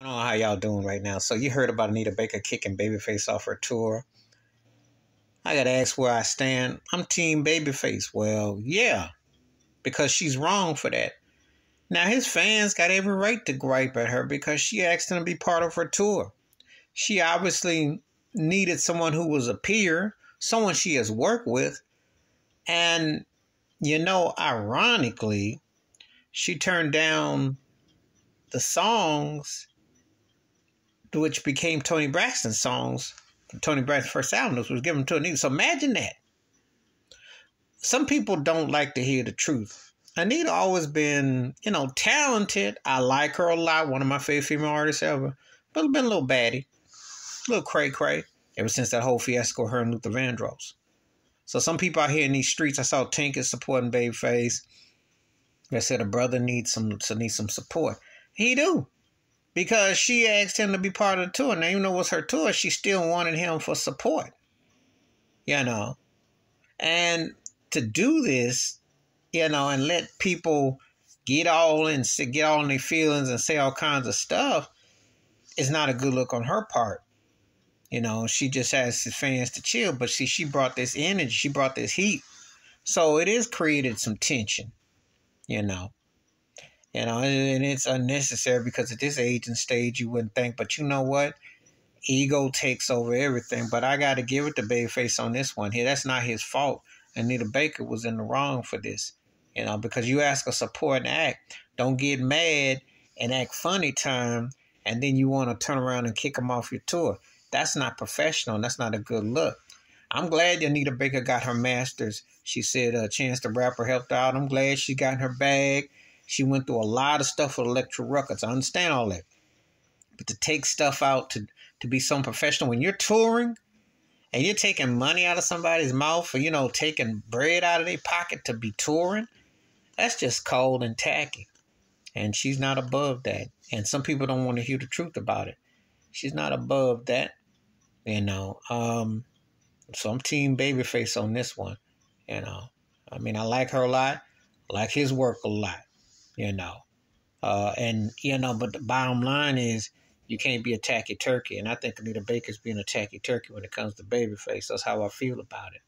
I don't know how y'all doing right now. So you heard about Anita Baker kicking Babyface off her tour. I gotta ask where I stand. I'm Team Babyface. Well, yeah, because she's wrong for that. Now his fans got every right to gripe at her because she asked him to be part of her tour. She obviously needed someone who was a peer, someone she has worked with, and you know, ironically, she turned down the songs which became Toni Braxton's songs. Toni Braxton's first album was given to Anita. So imagine that. Some people don't like to hear the truth. Anita always been, you know, talented. I like her a lot. One of my favorite female artists ever. But been a little baddie, a little cray cray ever since that whole fiasco her and Luther Vandross. So some people out here in these streets, I saw Tank is supporting Babyface. They said a brother needs some needs some support. He do because she asked him to be part of the tour. Now, even though it was her tour, she still wanted him for support. You know, and to do this, you know, and let people get all in, get all in their feelings and say all kinds of stuff is not a good look on her part. You know, she just has his fans to chill, but see, she brought this energy, she brought this heat, so it is created some tension. You know, you know, and it's unnecessary because at this age and stage, you wouldn't think. But you know what? Ego takes over everything. But I got to give it to Babyface on this one here. That's not his fault. Anita Baker was in the wrong for this. You know, because you ask a support and act. Don't get mad and act funny time, and then you want to turn around and kick them off your tour. That's not professional. That's not a good look. I'm glad Anita Baker got her masters. She said a chance to rap her helped out. I'm glad she got her bag. She went through a lot of stuff with Elektra Records. I understand all that. But to take stuff out to, to be some professional when you're touring and you're taking money out of somebody's mouth or, you know, taking bread out of their pocket to be touring, that's just cold and tacky. And she's not above that. And some people don't want to hear the truth about it. She's not above that. You know. Um, so I'm team babyface on this one. You know. I mean I like her a lot. I like his work a lot you know. Uh, and, you know, but the bottom line is you can't be a tacky turkey. And I think Anita Baker's being a tacky turkey when it comes to Babyface. That's how I feel about it.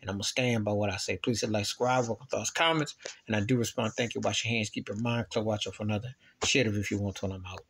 And I'm to stand by what I say. Please hit like, subscribe, welcome thoughts, comments. And I do respond. Thank you. Wash your hands. Keep your mind clear. Watch out for another shit if you want to. I'm out.